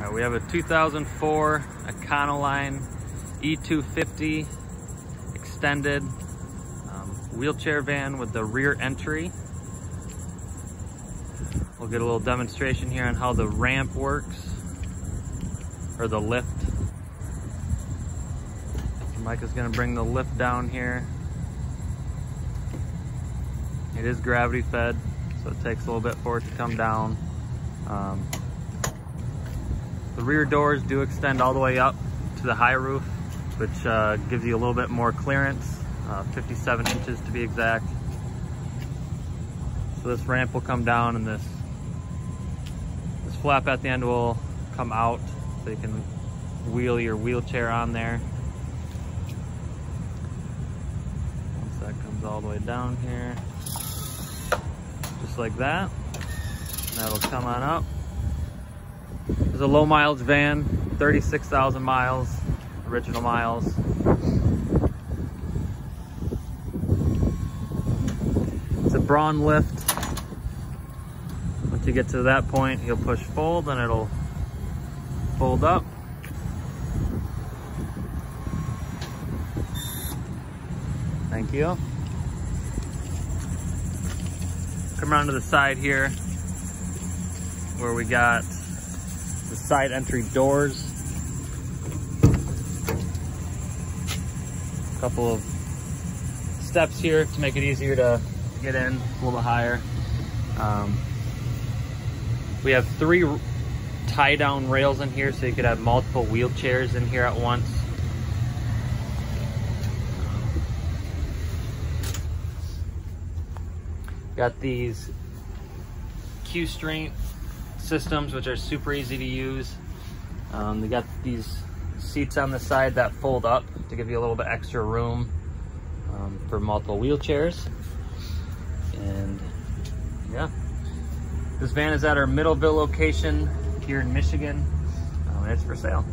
Right, we have a 2004 Econoline E250 extended um, wheelchair van with the rear entry. We'll get a little demonstration here on how the ramp works, or the lift. Mike is gonna bring the lift down here. It is gravity fed, so it takes a little bit for it to come down. Um, the rear doors do extend all the way up to the high roof, which uh, gives you a little bit more clearance, uh, 57 inches to be exact. So this ramp will come down and this, this flap at the end will come out so you can wheel your wheelchair on there. Once that comes all the way down here, just like that, that'll come on up. A low mileage van, 36,000 miles, original miles. It's a Braun lift. Once you get to that point, you'll push fold and it'll fold up. Thank you. Come around to the side here where we got side entry doors. A couple of steps here to make it easier to get in a little bit higher. Um, we have three tie down rails in here so you could have multiple wheelchairs in here at once. Got these Q'Straint systems, which are super easy to use. Um, they got these seats on the side that fold up to give you a little bit extra room um, for multiple wheelchairs. And yeah, this van is at our Middleville location here in Michigan. Um, it's for sale.